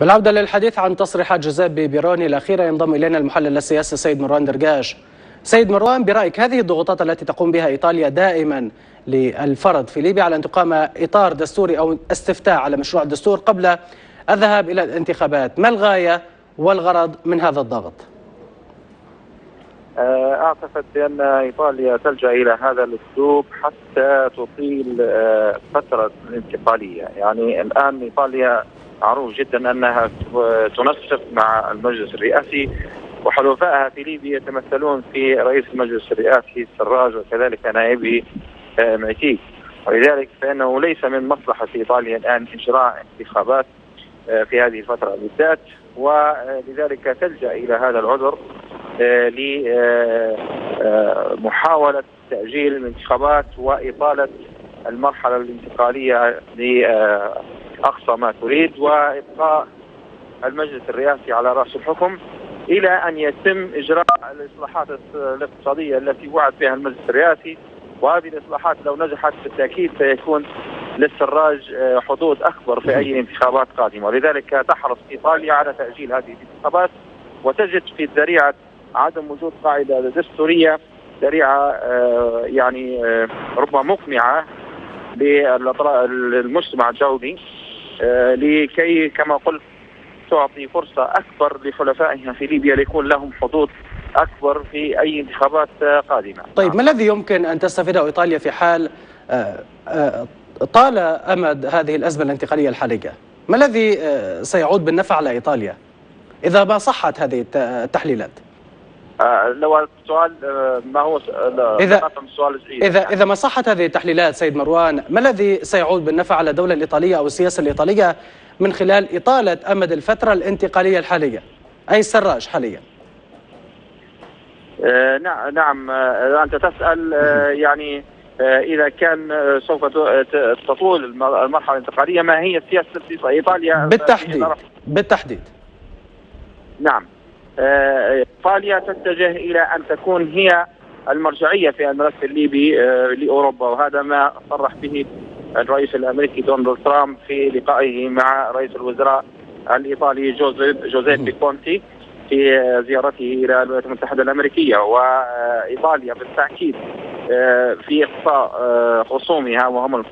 بالعودة للحديث عن تصريحات جوزيبي بيروني الأخيرة ينضم إلينا المحلل السياسي السيد مروان درقاش سيد مروان برأيك هذه الضغوطات التي تقوم بها إيطاليا دائما للفرض في ليبيا على أن تقام إطار دستوري أو استفتاء على مشروع الدستور قبل الذهاب إلى الانتخابات ما الغاية والغرض من هذا الضغط؟ أعتقد بأن إيطاليا تلجأ إلى هذا الأسلوب حتى تطيل فترة الانتقالية، يعني الآن إيطاليا معروف جدا أنها تنسق مع المجلس الرئاسي وحلفائها في ليبيا يتمثلون في رئيس المجلس الرئاسي سراج وكذلك نائبه معتيق ولذلك فإنه ليس من مصلحة إيطاليا الآن إجراء انتخابات في هذه الفترة بالذات ولذلك تلجأ إلى هذا العذر لمحاولة تأجيل الانتخابات وإطالة المرحلة الانتقالية لأقصى ما تريد وإبقاء المجلس الرئاسي على رأس الحكم إلى أن يتم إجراء الإصلاحات الاقتصادية التي وعد بها المجلس الرئاسي. وهذه الإصلاحات لو نجحت بالتأكيد سيكون للسراج حظوظ أكبر في أي انتخابات قادمة. ولذلك تحرص إيطاليا على تأجيل هذه الانتخابات وتجد في الذريعة عدم وجود قاعدة دستورية ذريعة آه يعني آه ربما مقنعة للمجتمع الدولي آه لكي كما قلت تعطي فرصة أكبر لحلفائها في ليبيا ليكون لهم حظوظ أكبر في أي انتخابات قادمة. طيب ما الذي يمكن أن تستفيده إيطاليا في حال طال أمد هذه الأزمة الانتقالية الحالية؟ ما الذي سيعود بالنفع على إيطاليا إذا ما صحت هذه التحليلات؟ آه لو السؤال آه ما هو إذا السؤال إذا إذا ما صحت هذه التحليلات سيد مروان ما الذي سيعود بالنفع على الدولة الإيطالية أو السياسة الإيطالية من خلال إطالة أمد الفترة الانتقالية الحالية؟ أي السراج حاليا؟ آه نعم نعم آه أنت تسأل آه يعني آه إذا كان آه سوف تطول المرحلة الانتقالية ما هي السياسة في إيطاليا بالتحديد بالتحديد. نعم. إيطاليا تتجه إلى أن تكون هي المرجعية في الملف الليبي لأوروبا وهذا ما صرح به الرئيس الأمريكي دونالد ترامب في لقائه مع رئيس الوزراء الإيطالي جوزيف جوزيف كونتي في زيارته إلى الولايات المتحدة الأمريكية. وإيطاليا بالتأكيد في اقصاء خصومها وهم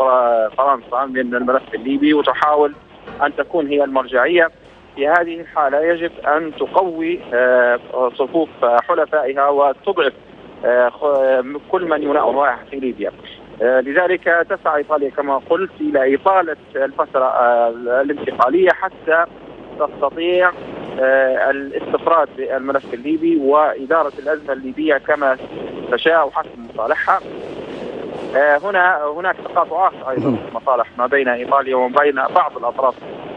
فرنسا من الملف الليبي وتحاول أن تكون هي المرجعية. في هذه الحالة يجب أن تقوي صفوف حلفائها وتضعف كل من يناورها في ليبيا لذلك تسعى إيطاليا كما قلت إلى إطالة الفترة الانتقالية حتى تستطيع الاستفراد بالملف الليبي وإدارة الأزمة الليبية كما تشاء وحسب مصالحها. هنا هناك تقاطعات أيضا في المصالح ما بين إيطاليا وما بين بعض الأطراف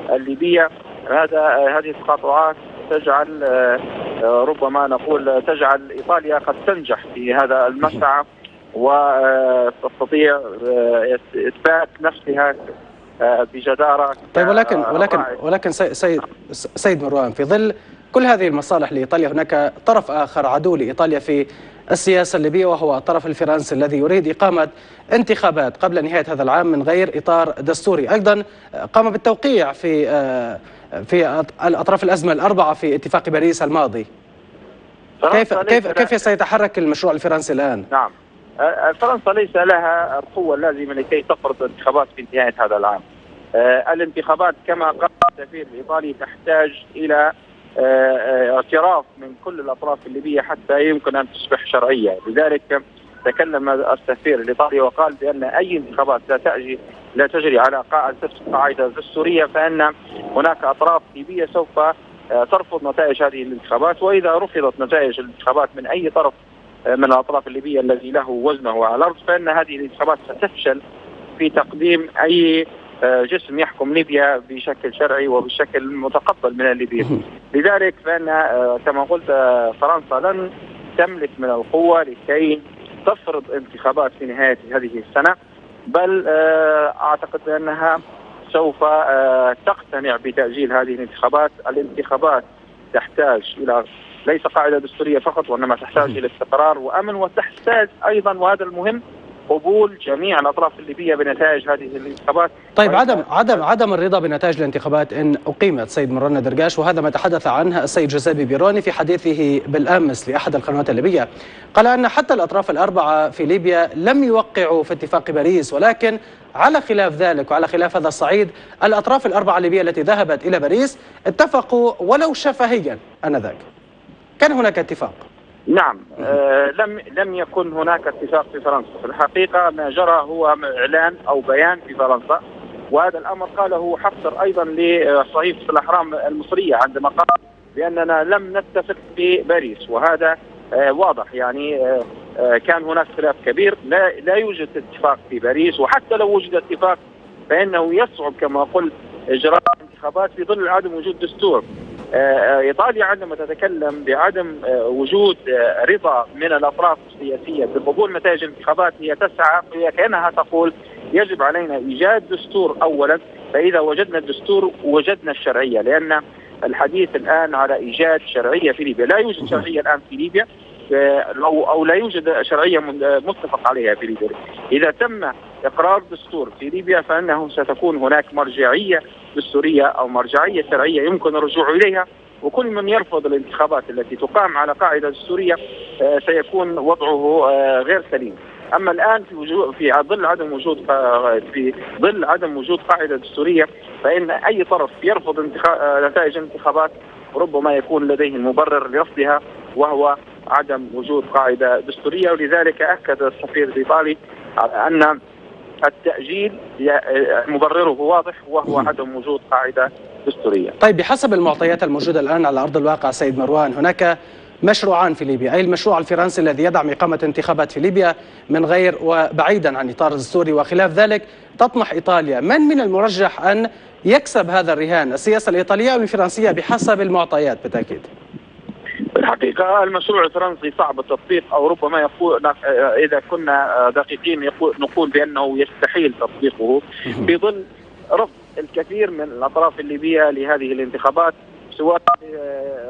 الليبية. هذا هذه التقاطعات تجعل ربما نقول تجعل إيطاليا قد تنجح في هذا المسعى وتستطيع إثبات نفسها بجدارة طيب ولكن ولكن ولكن سيد سيد مروان في ظل كل هذه المصالح لإيطاليا هناك طرف آخر عدو لإيطاليا في السياسة الليبية وهو الطرف الفرنسي الذي يريد إقامة انتخابات قبل نهاية هذا العام من غير إطار دستوري، أيضا قام بالتوقيع في في الأطراف الأزمة الأربعة في اتفاق باريس الماضي. كيف كيف كيف سيتحرك المشروع الفرنسي الآن؟ نعم فرنسا ليس لها القوة اللازمة لكي تفرض انتخابات في نهاية هذا العام. الانتخابات كما قال السفير الإيطالي تحتاج إلى اعتراف من كل الأطراف الليبية حتى يمكن أن تصبح شرعية، لذلك تكلم السفير الايطالي وقال بأن أي انتخابات لا تجري لا تجري على قاعدة دستوريه فإن هناك أطراف ليبيه سوف ترفض نتائج هذه الانتخابات. وإذا رفضت نتائج الانتخابات من أي طرف من الأطراف الليبية الذي له وزنه على الأرض فإن هذه الانتخابات ستفشل في تقديم أي جسم يحكم ليبيا بشكل شرعي وبشكل متقبل من الليبيين. لذلك فإن كما قلت فرنسا لن تملك من القوة لكي تفرض انتخابات في نهاية هذه السنة بل أعتقد بانها سوف تقتنع بتأجيل هذه الانتخابات، الانتخابات تحتاج إلى ليس قاعدة دستورية فقط وإنما تحتاج إلى استقرار وأمن وتحتاج أيضا وهذا المهم قبول جميع الأطراف الليبية بنتائج هذه الانتخابات. طيب عدم عدم عدم الرضا بنتائج الانتخابات إن أقيمت سيد مروان درقاش وهذا ما تحدث عنه السيد جوزيبي بيروني في حديثه بالأمس لأحد القنوات الليبية. قال أن حتى الأطراف الأربعة في ليبيا لم يوقعوا في اتفاق باريس ولكن على خلاف ذلك وعلى خلاف هذا الصعيد الأطراف الأربعة الليبية التي ذهبت إلى باريس اتفقوا ولو شفهيا آنذاك. كان هناك اتفاق. نعم. آه لم لم يكن هناك اتفاق في فرنسا. في الحقيقة ما جرى هو إعلان أو بيان في فرنسا وهذا الأمر قاله حفتر أيضا لصحيفة الأحرام المصرية عندما قال بأننا لم نتفق في باريس وهذا آه واضح. يعني آه آه كان هناك خلاف كبير. لا لا يوجد اتفاق في باريس وحتى لو وجد اتفاق فإنه يصعب كما قلت إجراء انتخابات في ظل عدم وجود دستور. إيطاليا عندما تتكلم بعدم وجود رضا من الأطراف السياسية بقبول نتائج الانتخابات هي تسعى هي كأنها تقول يجب علينا إيجاد دستور اولا فإذا وجدنا الدستور وجدنا الشرعية لأن الحديث الآن على إيجاد شرعية في ليبيا، لا يوجد شرعية الآن في ليبيا أو أو لا يوجد شرعية متفق عليها في ليبيا. إذا تم إقرار دستور في ليبيا فإنه ستكون هناك مرجعية دستورية أو مرجعية شرعية يمكن الرجوع إليها وكل من يرفض الانتخابات التي تقام على قاعدة دستورية سيكون وضعه غير سليم. أما الآن في وجود في ظل عدم وجود في ظل عدم وجود قاعدة دستورية فإن أي طرف يرفض انتخاب نتائج الانتخابات ربما يكون لديه المبرر لرفضها وهو عدم وجود قاعدة دستورية ولذلك أكد السفير الإيطالي على أن التأجيل مبرره واضح وهو عدم وجود قاعدة دستورية. طيب بحسب المعطيات الموجودة الآن على أرض الواقع سيد مروان هناك مشروعان في ليبيا. أي المشروع الفرنسي الذي يدعم إقامة انتخابات في ليبيا من غير وبعيدا عن إطار الدستوري وخلاف ذلك تطمح إيطاليا. من من المرجح أن يكسب هذا الرهان؟ السياسة الإيطالية أو الفرنسية بحسب المعطيات بالتأكيد؟ الحقيقة المشروع الفرنسي صعب التطبيق أو ربما يقول إذا كنا دقيقين يقول نقول بأنه يستحيل تطبيقه في ظل رفض الكثير من الأطراف الليبية لهذه الانتخابات سواء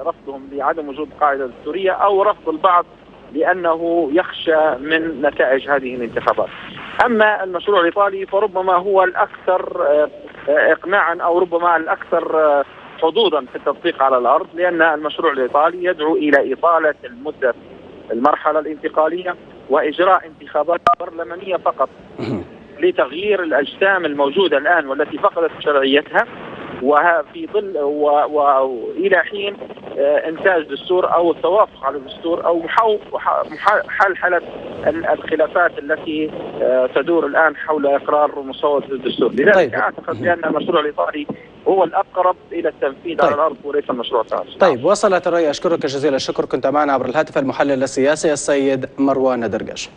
رفضهم لعدم وجود قاعدة دستورية أو رفض البعض لأنه يخشى من نتائج هذه الانتخابات. أما المشروع الإيطالي فربما هو الأكثر اقناعا أو ربما الأكثر حظوظا في التطبيق على الأرض لأن المشروع الإيطالي يدعو إلى إطالة المدة المرحلة الانتقالية وإجراء انتخابات برلمانية فقط لتغيير الأجسام الموجودة الآن والتي فقدت شرعيتها وفي ظل والى حين إنتاج دستور أو التوافق على الدستور أو حلحله الخلافات التي تدور الآن حول إقرار مسوده الدستور، لذلك طيب. أعتقد بأن المشروع الايطالي هو الأقرب إلى التنفيذ طيب. على الأرض وليس المشروع الثاني. طيب وصلت الرأي أشكرك جزيل الشكر كنت معنا عبر الهاتف المحلل السياسي السيد مروان درقش.